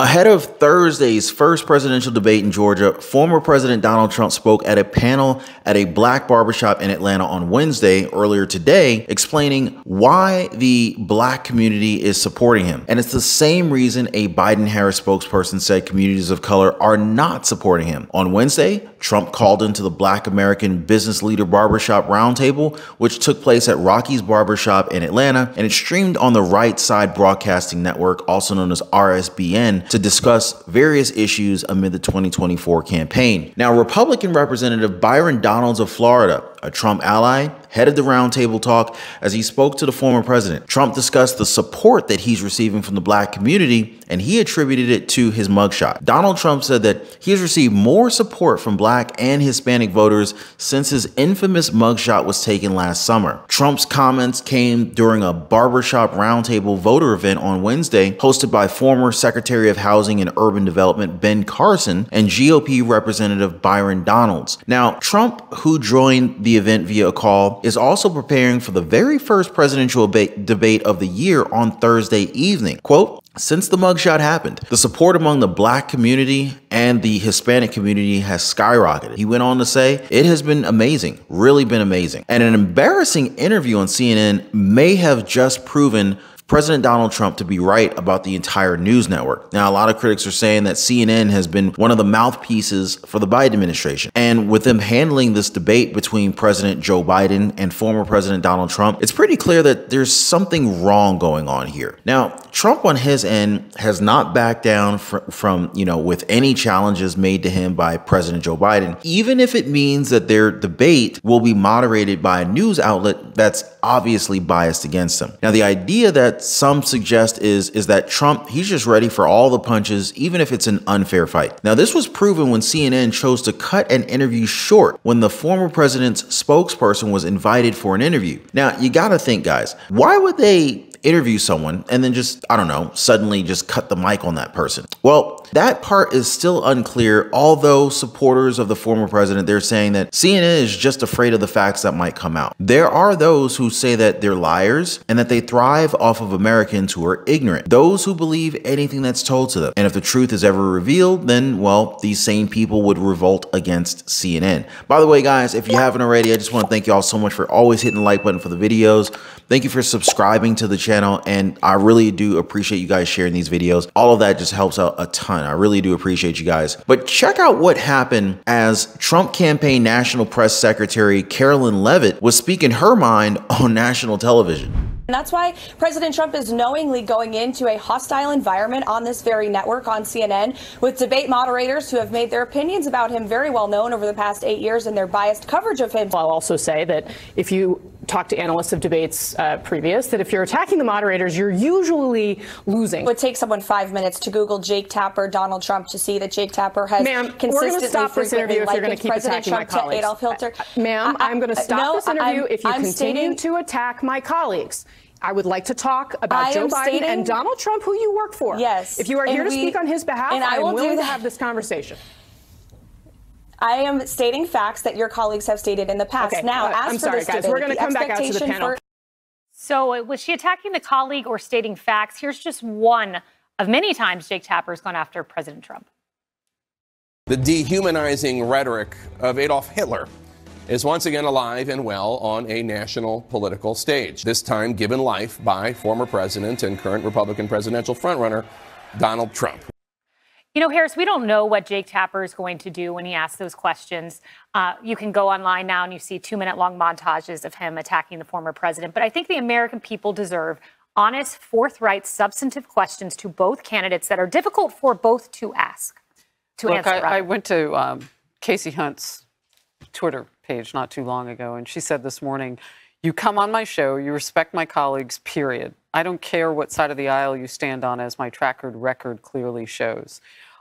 Ahead of Thursday's first presidential debate in Georgia, former President Donald Trump spoke at a panel at a black barbershop in Atlanta on Wednesday, earlier today, explaining why the black community is supporting him. And it's the same reason a Biden Harris spokesperson said communities of color are not supporting him. On Wednesday, Trump called into the Black American Business Leader Barbershop Roundtable, which took place at Rocky's Barbershop in Atlanta, and it streamed on the Right Side Broadcasting Network, also known as RSBN to discuss various issues amid the 2024 campaign. Now, Republican Representative Byron Donalds of Florida, a Trump ally, headed the roundtable talk as he spoke to the former president. Trump discussed the support that he's receiving from the black community, and he attributed it to his mugshot. Donald Trump said that he has received more support from black and Hispanic voters since his infamous mugshot was taken last summer. Trump's comments came during a barbershop roundtable voter event on Wednesday, hosted by former Secretary of Housing and Urban Development Ben Carson and GOP Representative Byron Donalds. Now, Trump, who joined the event via a call, is also preparing for the very first presidential debate of the year on Thursday evening. Quote, since the mugshot happened, the support among the black community and the Hispanic community has skyrocketed. He went on to say, It has been amazing, really been amazing. And an embarrassing interview on CNN may have just proven President Donald Trump to be right about the entire news network. Now, a lot of critics are saying that CNN has been one of the mouthpieces for the Biden administration. And with them handling this debate between President Joe Biden and former President Donald Trump, it's pretty clear that there's something wrong going on here. Now, Trump on his end has not backed down fr from, you know, with any challenges made to him by President Joe Biden, even if it means that their debate will be moderated by a news outlet that's obviously biased against him. Now, the idea that some suggest is is that Trump he's just ready for all the punches even if it's an unfair fight. Now this was proven when CNN chose to cut an interview short when the former president's spokesperson was invited for an interview. Now you got to think guys, why would they interview someone and then just, I don't know, suddenly just cut the mic on that person. Well, that part is still unclear, although supporters of the former president, they're saying that CNN is just afraid of the facts that might come out. There are those who say that they're liars and that they thrive off of Americans who are ignorant, those who believe anything that's told to them. And if the truth is ever revealed, then, well, these same people would revolt against CNN. By the way, guys, if you haven't already, I just want to thank you all so much for always hitting the like button for the videos. Thank you for subscribing to the channel. And I really do appreciate you guys sharing these videos. All of that just helps out a ton. I really do appreciate you guys. But check out what happened as Trump campaign National Press Secretary Karoline Leavitt was speaking her mind on national television. And that's why President Trump is knowingly going into a hostile environment on this very network on CNN with debate moderators who have made their opinions about him very well known over the past eight years and their biased coverage of him. I'll also say that if you talk to analysts of debates uh, previous, that if you're attacking the moderators, you're usually losing. It would take someone five minutes to Google Jake Tapper, Donald Trump, to see that Jake Tapper has Ma'am, consistently stop this interview if you're going to keep President attacking Trump my colleagues. Adolf Hitler. Uh, uh, ma'am, I'm going to uh, stop no, this interview I'm, if you I'm continue stating, to attack my colleagues. I would like to talk about I Joe Biden stating, and Donald Trump, who you work for. Yes. If you are here to we, speak on his behalf, and I, I am will willing to have this conversation. I am stating facts that your colleagues have stated in the past. Okay. Now, uh, as I'm for sorry, this guys. debate, We're going to come back out to the panel. For- so, uh, was she attacking the colleague or stating facts? Here's just one of many times Jake Tapper's gone after President Trump. The dehumanizing rhetoric of Adolf Hitler is once again alive and well on a national political stage, this time given life by former president and current Republican presidential frontrunner Donald Trump. You know, Harris, we don't know what Jake Tapper is going to do when he asks those questions. Uh, you can go online now and you see two minute long montages of him attacking the former president. But I think the American people deserve honest, forthright, substantive questions to both candidates that are difficult for both to ask. To Look, answer, I, I, went to um, Kasie Hunt's Twitter page not too long ago, and she said this morning, You come on my show, you respect my colleagues, period. I don't care what side of the aisle you stand on, as my track record clearly shows.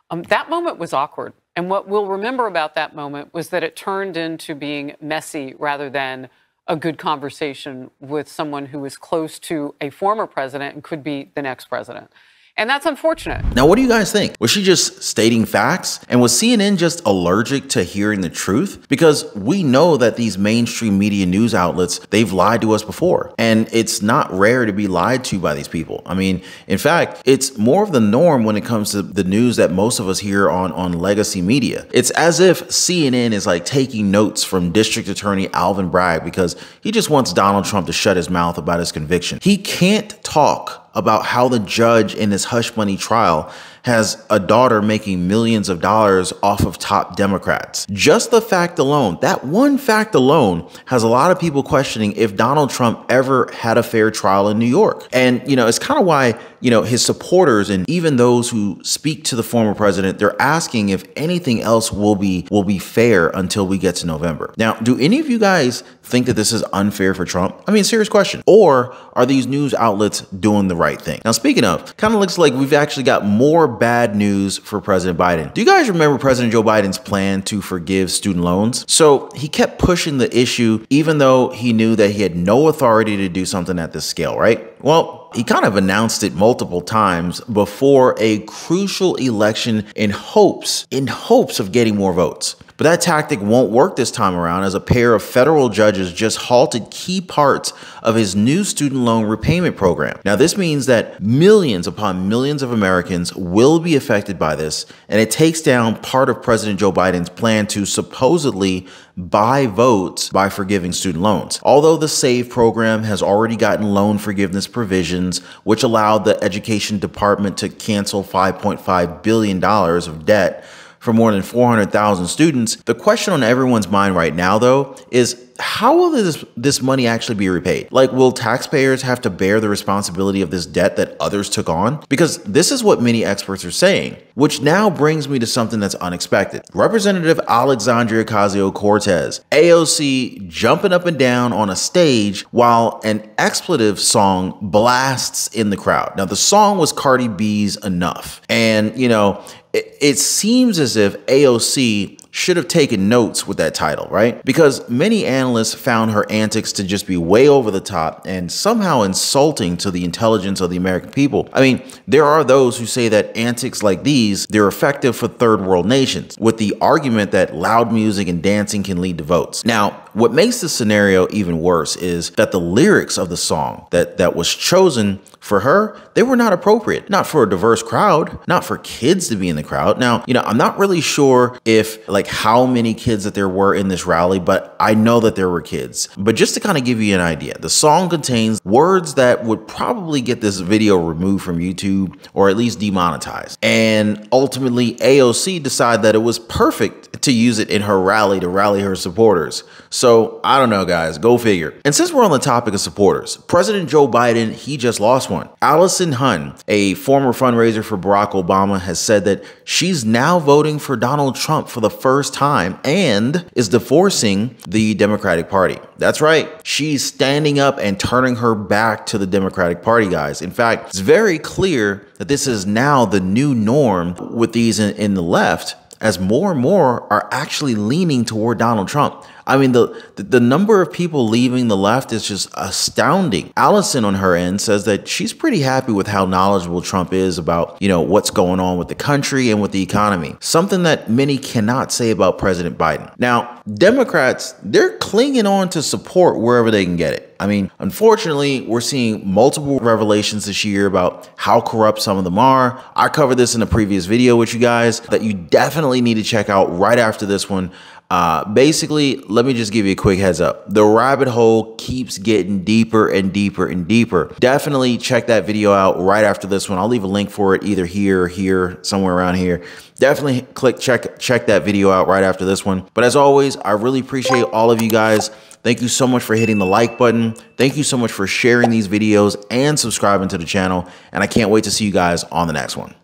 Um, that moment was awkward. And what we'll remember about that moment was that it turned into being messy rather than a good conversation with someone who was close to a former president and could be the next president. And that's unfortunate. Now, what do you guys think? Was she just stating facts? And was CNN just allergic to hearing the truth? Because we know that these mainstream media news outlets, they've lied to us before. And it's not rare to be lied to by these people. I mean, in fact, it's more of the norm when it comes to the news that most of us hear on, on legacy media. It's as if CNN is like taking notes from District Attorney Alvin Bragg because he just wants Donald Trump to shut his mouth about his conviction. He can't talk about how the judge in this hush money trial has a daughter making millions of dollars off of top Democrats. Just the fact alone, that one fact alone, has a lot of people questioning if Donald Trump ever had a fair trial in New York. And, you know, it's kind of why, you know, his supporters and even those who speak to the former president, they're asking if anything else will be will be fair until we get to November. Now, do any of you guys think that this is unfair for Trump? I mean, serious question. Or are these news outlets doing the right thing? Now, speaking of, kind of looks like we've actually got more bad news for President Biden. Do you guys remember President Joe Biden's plan to forgive student loans? So he kept pushing the issue, even though he knew that he had no authority to do something at this scale, right? Well, he kind of announced it multiple times before a crucial election in hopes, in hopes of getting more votes. But that tactic won't work this time around as a pair of federal judges just halted key parts of his new student loan repayment program. Now, this means that millions upon millions of Americans will be affected by this, and it takes down part of President Joe Biden's plan to supposedly buy votes by forgiving student loans. Although the SAVE program has already gotten loan forgiveness provisions, which allowed the Education Department to cancel $5.5 billion of debt for more than 400,000 students. The question on everyone's mind right now, though, is how will this, this money actually be repaid? Like, will taxpayers have to bear the responsibility of this debt that others took on? Because this is what many experts are saying, which now brings me to something that's unexpected. Representative Alexandria Ocasio Cortez, AOC, jumping up and down on a stage while an expletive song blasts in the crowd. Now, the song was Cardi B's Enough. And, you know, it, seems as if AOC should have taken notes with that title, right? Because many analysts found her antics to just be way over the top and somehow insulting to the intelligence of the American people. I mean, there are those who say that antics like these, they're effective for third world nations, with the argument that loud music and dancing can lead to votes. Now, what makes the scenario even worse is that the lyrics of the song that, that was chosen for her, they were not appropriate. Not for a diverse crowd, not for kids to be in the crowd. Now, you know, I'm not really sure if like how many kids that there were in this rally, but I know that there were kids. But just to kind of give you an idea, the song contains words that would probably get this video removed from YouTube or at least demonetized. And ultimately, AOC decided that it was perfect to use it in her rally to rally her supporters. So I don't know, guys, go figure. And since we're on the topic of supporters, President Joe Biden, he just lost one. Allison Hunn, a former fundraiser for Barack Obama, has said that she's now voting for Donald Trump for the first time and is divorcing the Democratic Party. That's right. She's standing up and turning her back to the Democratic Party, guys. In fact, it's very clear that this is now the new norm with these in, in the left as more and more are actually leaning toward Donald Trump. I mean, the, the number of people leaving the left is just astounding. Allison on her end says that she's pretty happy with how knowledgeable Trump is about, you know, what's going on with the country and with the economy. Something that many cannot say about President Biden. Now, Democrats, they're clinging on to support wherever they can get it. I mean, unfortunately, we're seeing multiple revelations this year about how corrupt some of them are. I covered this in a previous video with you guys that you definitely need to check out right after this one. Uh, basically, let me just give you a quick heads up. The rabbit hole keeps getting deeper and deeper and deeper. Definitely check that video out right after this one. I'll leave a link for it either here or here, somewhere around here. Definitely click check check that video out right after this one. But as always, I really appreciate all of you guys. Thank you so much for hitting the like button. Thank you so much for sharing these videos and subscribing to the channel. And I can't wait to see you guys on the next one.